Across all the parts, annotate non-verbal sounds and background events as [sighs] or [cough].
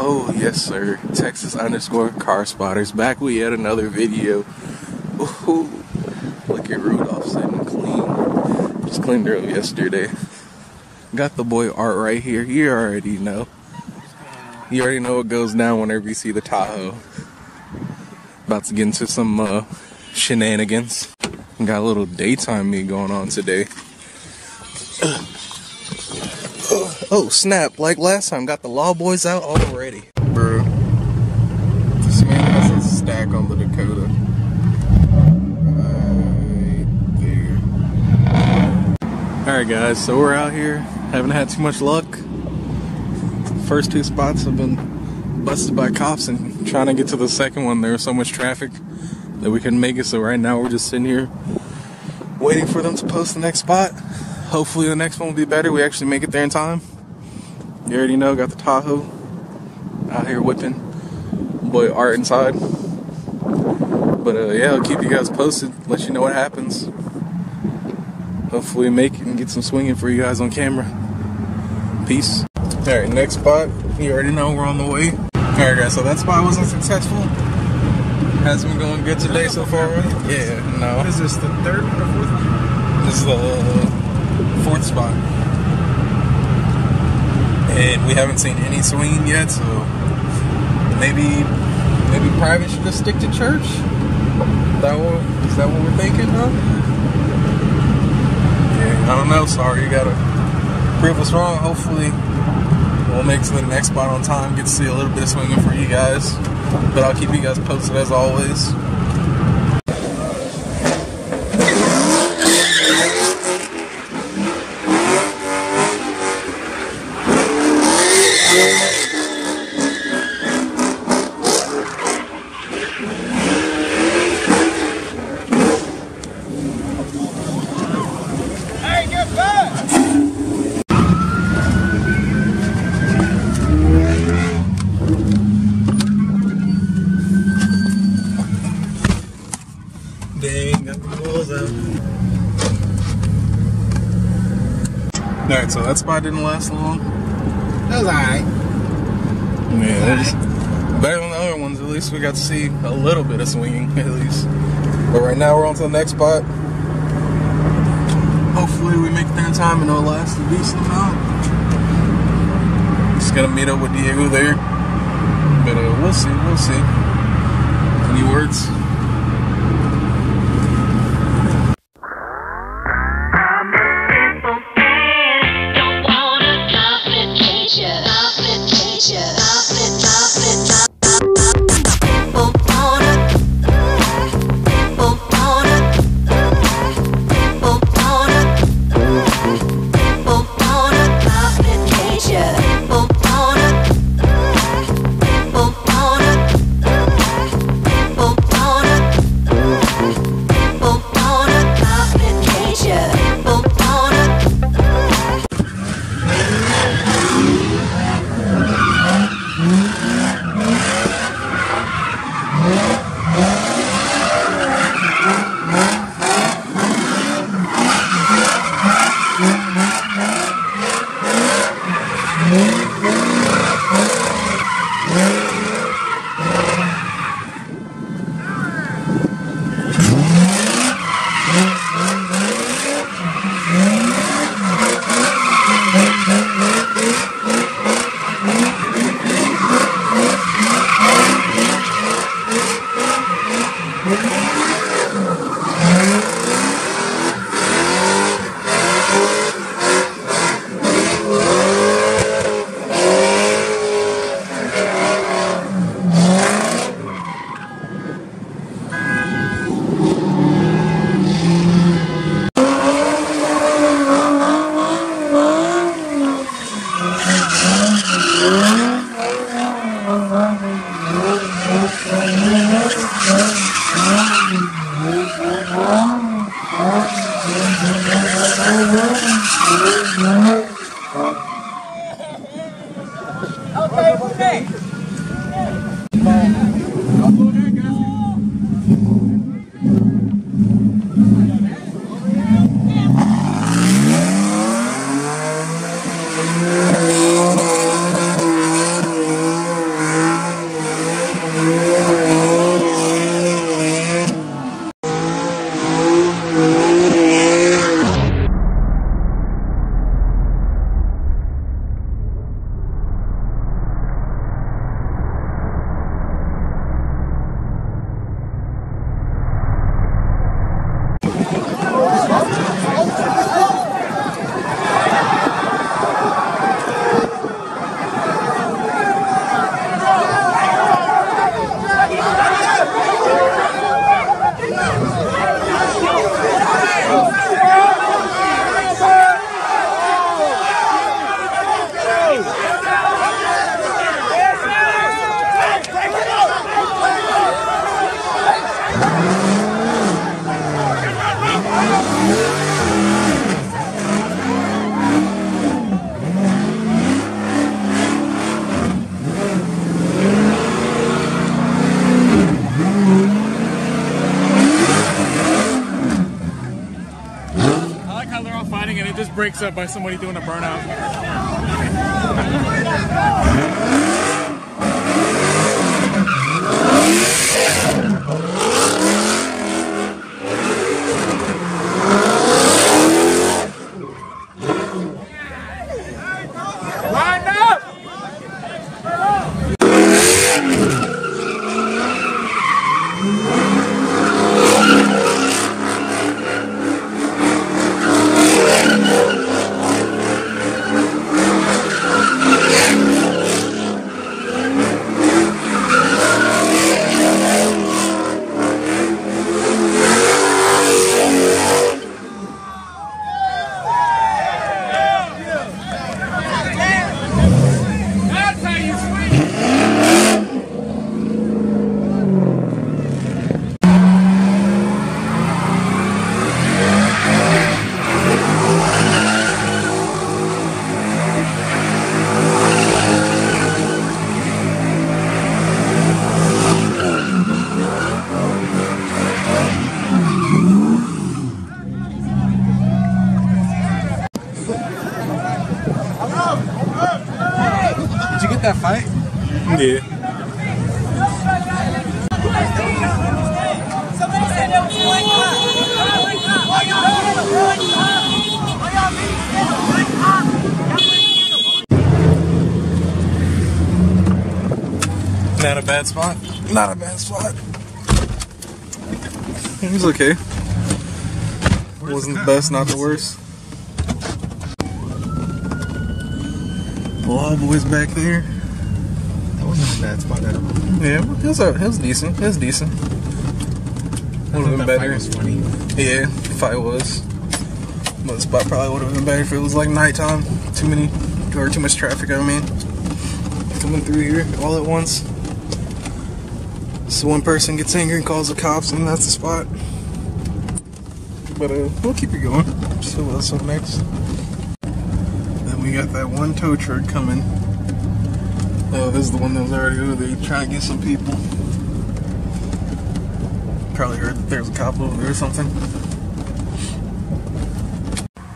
Oh, yes, sir. Texas underscore car spotters back with yet another video. Ooh, look at Rudolph sitting clean. Just cleaned her up yesterday. Got the boy Art right here. You already know. You already know what goes down whenever you see the Tahoe. About to get into some uh, shenanigans. Got a little daytime me going on today. [sighs] Oh, snap. Like last time, got the Law Boys out already. Bro. This man has a stack on the Dakota. Right there. Alright, guys, so we're out here. Haven't had too much luck. First two spots have been busted by cops, and trying to get to the second one, there was so much traffic that we couldn't make it. So, right now, we're just sitting here waiting for them to post the next spot. Hopefully, the next one will be better. We actually make it there in time. You already know, got the Tahoe out here whipping. Boy, art inside. But uh, yeah, I'll keep you guys posted, let you know what happens. Hopefully, make it and get some swinging for you guys on camera. Peace. Alright, next spot. You already know we're on the way. Alright, guys, so that spot wasn't successful. Has been going good today so far, right? Yeah, no. Is this the third or fourth? This is the fourth spot and we haven't seen any swinging yet. So maybe maybe private should just stick to church. That what, is that what we're thinking, huh? Yeah, I don't know. Sorry, you gotta prove us wrong. Hopefully, we'll make to the next spot on time. Get to see a little bit of swinging for you guys. But I'll keep you guys posted as always. Dang, got the balls out. Alright, so that spot didn't last long. That was alright. Yeah, was better than the other ones. At least we got to see a little bit of swinging, [laughs] at least. But right now we're on to the next spot. Hopefully we make it there in time and it'll last a decent amount. Just gonna meet up with Diego there. But uh, we'll see, we'll see. Any words? Mm-hmm. Up by somebody doing a burnout. [laughs] that fight? Yeah. Not a bad spot. Not a bad spot. It was okay. Wasn't the best, not the worst. Well, boys back there. That wasn't a bad spot at all. Yeah, it was, it was decent. It was decent. Would have been better. was funny. Yeah, fight was. But the spot probably would have been better if it was like nighttime. Too many, or too much traffic, I mean. Coming through here all at once. So one person gets angry and calls the cops, and that's the spot. But uh, we'll keep it going. See what's up next. Then we got that one tow truck coming. Oh, this is the one that was already over there trying to get some people. Probably heard that there's a cop over there or something.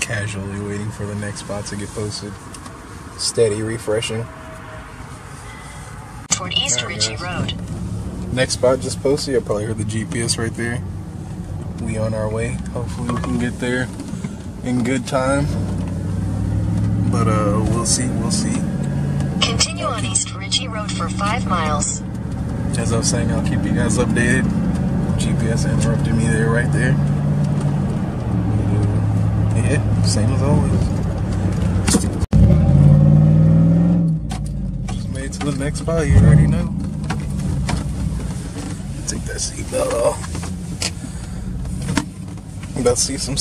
Casually waiting for the next spot to get posted. Steady refreshing. toward East it Ritchie. Road. Next spot just posted. I probably heard the GPS right there. We on our way. Hopefully we can get there in good time. But uh, we'll see. We'll see. Continue on East Ritchie Road for five miles. As I was saying, I'll keep you guys updated. GPS interrupted me there, right there. Yeah, same as always. Just made it to the next spot. You already know. Take that seatbelt off. I'm about to see some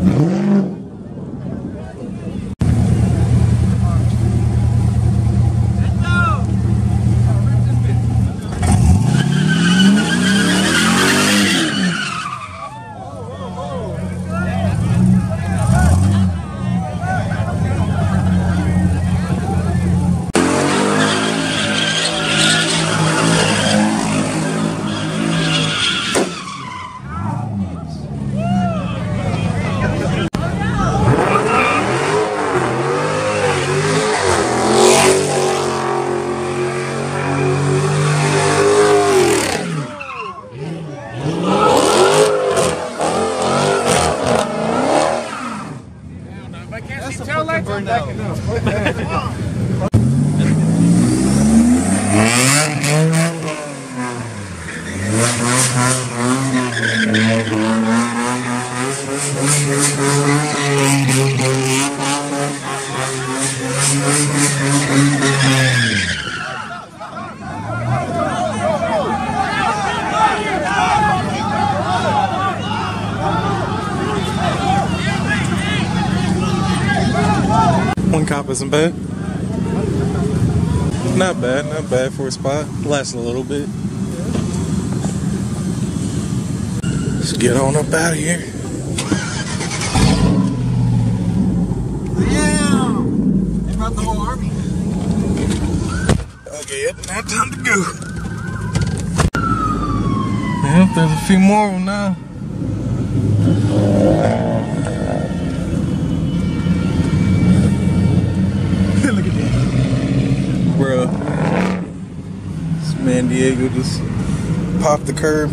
Mm-hmm. Swinging. cop isn't bad. Not bad, not bad for a spot. Lasts a little bit. Let's get on up out of here. Damn! They brought the whole army. Okay, yep, now time to go. Yep, there's a few more of them now. Man Diego just popped the curb.